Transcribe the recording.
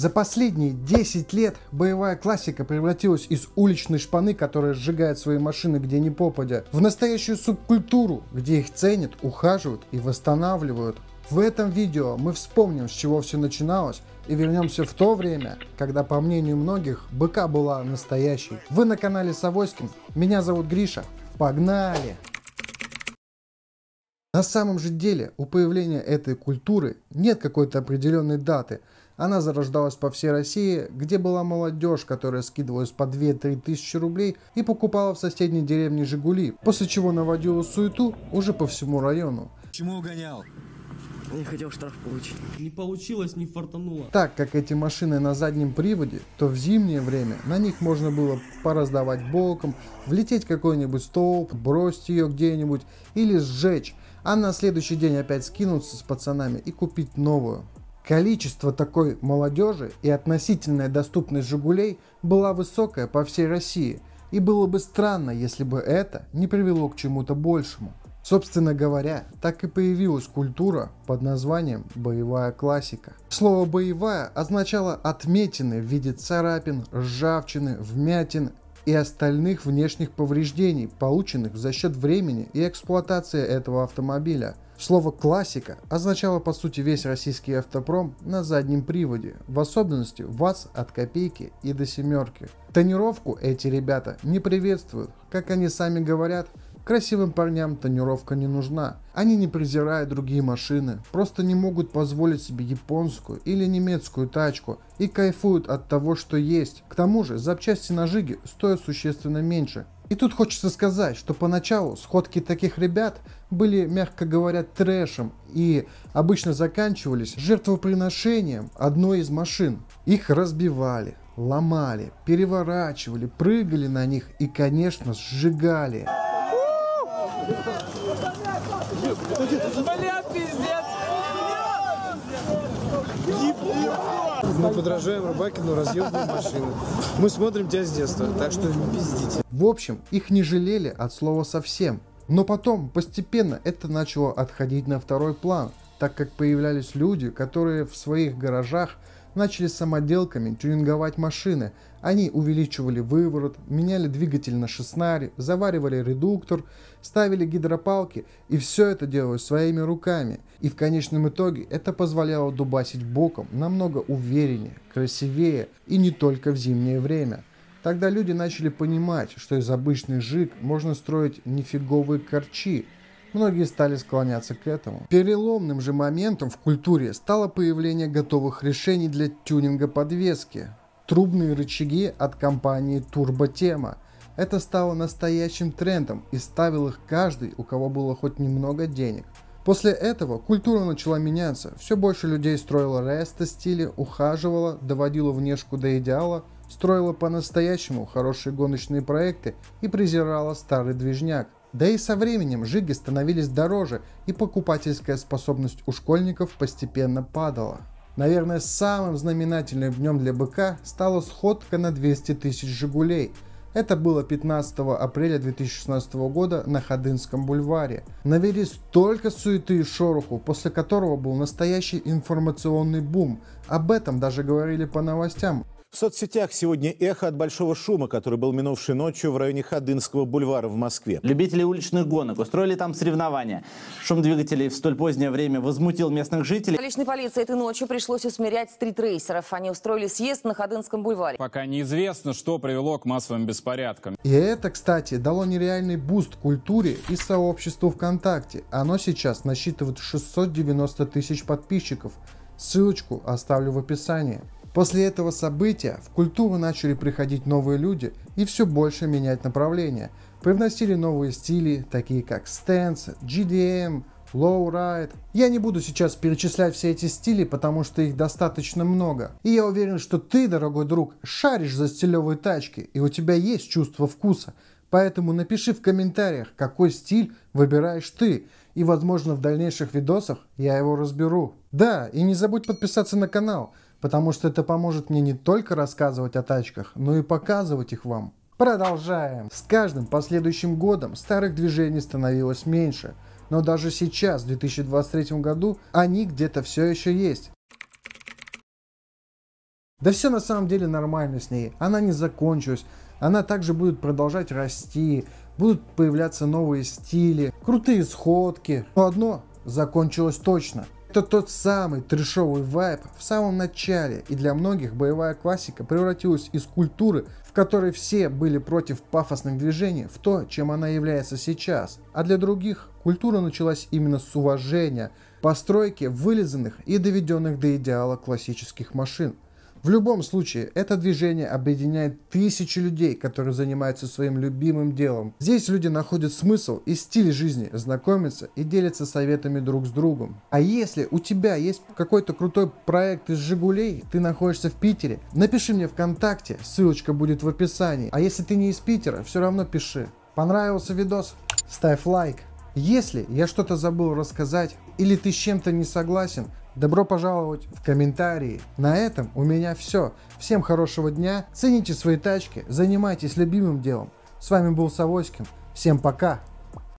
За последние 10 лет боевая классика превратилась из уличной шпаны, которая сжигает свои машины где ни попадя, в настоящую субкультуру, где их ценят, ухаживают и восстанавливают. В этом видео мы вспомним, с чего все начиналось, и вернемся в то время, когда, по мнению многих, БК была настоящей. Вы на канале Савоськин, меня зовут Гриша, погнали! На самом же деле у появления этой культуры нет какой-то определенной даты – она зарождалась по всей России, где была молодежь, которая скидывалась по 2-3 тысячи рублей и покупала в соседней деревне «Жигули», после чего наводила суету уже по всему району. Почему угонял? Не хотел штраф получить. Не получилось, не фартануло. Так как эти машины на заднем приводе, то в зимнее время на них можно было пораздавать боком, влететь в какой-нибудь столб, бросить ее где-нибудь или сжечь, а на следующий день опять скинуться с пацанами и купить новую. Количество такой молодежи и относительная доступность «Жигулей» была высокая по всей России, и было бы странно, если бы это не привело к чему-то большему. Собственно говоря, так и появилась культура под названием «боевая классика». Слово «боевая» означало отметины в виде царапин, ржавчины, вмятин и остальных внешних повреждений, полученных за счет времени и эксплуатации этого автомобиля – Слово «классика» означало по сути весь российский автопром на заднем приводе, в особенности ВАЗ от копейки и до семерки. Тонировку эти ребята не приветствуют, как они сами говорят, Красивым парням тонировка не нужна. Они не презирают другие машины, просто не могут позволить себе японскую или немецкую тачку и кайфуют от того, что есть. К тому же запчасти на Жиге стоят существенно меньше. И тут хочется сказать, что поначалу сходки таких ребят были, мягко говоря, трэшем и обычно заканчивались жертвоприношением одной из машин. Их разбивали, ломали, переворачивали, прыгали на них и, конечно, сжигали. Мы подражаем Рыбакину, разъемную машину. Мы смотрим тебя с детства, так что не пиздите. В общем, их не жалели от слова совсем. Но потом, постепенно, это начало отходить на второй план, так как появлялись люди, которые в своих гаражах начали самоделками тюнинговать машины. Они увеличивали выворот, меняли двигатель на шестнаре, заваривали редуктор, ставили гидропалки, и все это делали своими руками. И в конечном итоге это позволяло дубасить боком намного увереннее, красивее и не только в зимнее время. Тогда люди начали понимать, что из обычных жиг можно строить нифиговые корчи – Многие стали склоняться к этому. Переломным же моментом в культуре стало появление готовых решений для тюнинга подвески. Трубные рычаги от компании Турботема. Это стало настоящим трендом и ставил их каждый, у кого было хоть немного денег. После этого культура начала меняться. Все больше людей строило реста стили, ухаживало, доводило внешку до идеала, строило по-настоящему хорошие гоночные проекты и презирало старый движняк. Да и со временем жиги становились дороже, и покупательская способность у школьников постепенно падала. Наверное, самым знаменательным днем для БК стала сходка на 200 тысяч «Жигулей». Это было 15 апреля 2016 года на Ходынском бульваре. Навели столько суеты и шороху, после которого был настоящий информационный бум. Об этом даже говорили по новостям. В соцсетях сегодня эхо от большого шума, который был минувшей ночью в районе Ходынского бульвара в Москве. Любители уличных гонок устроили там соревнования. Шум двигателей в столь позднее время возмутил местных жителей. Столичной полиции этой ночью пришлось усмирять стритрейсеров. Они устроили съезд на Ходынском бульваре. Пока неизвестно, что привело к массовым беспорядкам. И это, кстати, дало нереальный буст культуре и сообществу ВКонтакте. Оно сейчас насчитывает 690 тысяч подписчиков. Ссылочку оставлю в описании. После этого события в культуру начали приходить новые люди и все больше менять направление. Привносили новые стили, такие как stance, JDM, lowride. Я не буду сейчас перечислять все эти стили, потому что их достаточно много. И я уверен, что ты, дорогой друг, шаришь за стилевые тачки, и у тебя есть чувство вкуса. Поэтому напиши в комментариях, какой стиль выбираешь ты, и возможно в дальнейших видосах я его разберу. Да, и не забудь подписаться на канал, потому что это поможет мне не только рассказывать о тачках, но и показывать их вам. Продолжаем. С каждым последующим годом старых движений становилось меньше, но даже сейчас, в 2023 году, они где-то все еще есть. Да все на самом деле нормально с ней. Она не закончилась. Она также будет продолжать расти. Будут появляться новые стили, крутые сходки. Но одно закончилось точно. Это тот самый трешовый вайп в самом начале, и для многих боевая классика превратилась из культуры, в которой все были против пафосных движений, в то, чем она является сейчас. А для других культура началась именно с уважения, постройки вылизанных и доведенных до идеала классических машин – в любом случае, это движение объединяет тысячи людей, которые занимаются своим любимым делом. Здесь люди находят смысл и стиль жизни, знакомятся и делятся советами друг с другом. А если у тебя есть какой-то крутой проект из «Жигулей», ты находишься в Питере, напиши мне ВКонтакте, ссылочка будет в описании. А если ты не из Питера, все равно пиши. Понравился видос? Ставь лайк. Если я что-то забыл рассказать или ты с чем-то не согласен, добро пожаловать в комментарии. На этом у меня все. Всем хорошего дня, цените свои тачки, занимайтесь любимым делом. С вами был Савоськин. Всем пока!